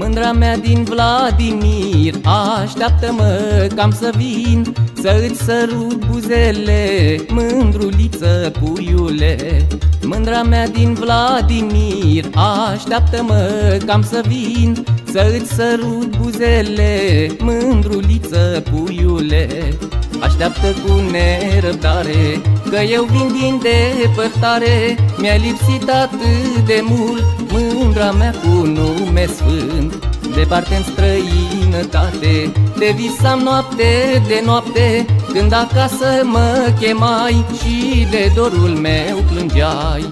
Mândra mea din Vladimir Așteaptă-mă cam să vin Să-ți sărut buzele Mândruliță puiule. Mândra mea din Vladimir Așteaptă-mă cam să vin Să-ți sărut buzele Mândruliță puiule. Așteaptă cu nerăbdare Că eu vin din depărtare Mi-a lipsit atât de mult Mândra mea cu nume sfânt. Departe în străinătate Te visam noapte de noapte Când acasă mă chemai Și de dorul meu plângeai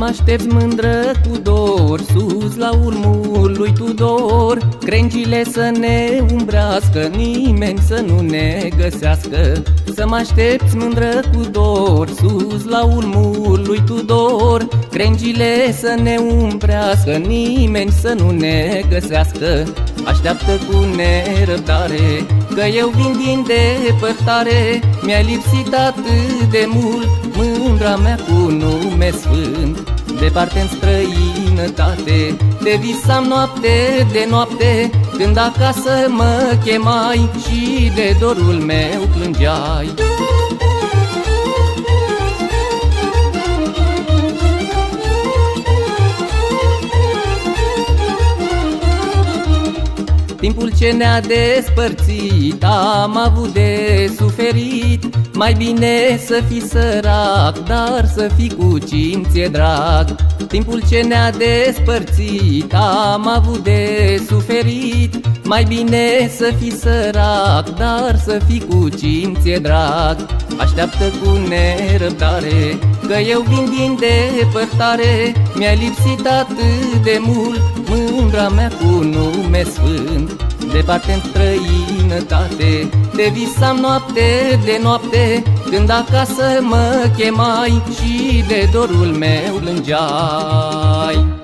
mă aștepți mândră cu dor Sus la urmul lui Tudor. Crengile să ne umbrească Nimeni să nu ne găsească. Să mă aștepți mândră cu dor Sus la urmul lui Tudor. Crengile să ne umbrească Nimeni să nu ne găsească. Așteaptă cu nerăbdare Că eu vin din depărtare. Mi-a lipsit atât de mult Mândra mea cu nume sfânt Departe în străinătate. Te visam noapte de noapte Când acasă mă chemai Și de dorul meu plângeai Timpul ce ne-a despărțit am avut de suferit. Mai bine să fii sărac, dar să fii cu cinție drag. Timpul ce ne-a despărțit am avut de suferit. Mai bine să fii sărac, dar să fii cu cinție drag. Așteaptă cu nerăbdare Că eu vin din depărtare Mi-a lipsit atât de mult Mândra mea cu nume sfânt. Departe în străinătate Te visam noapte de noapte Când acasă mă chemai Și de dorul meu plângeai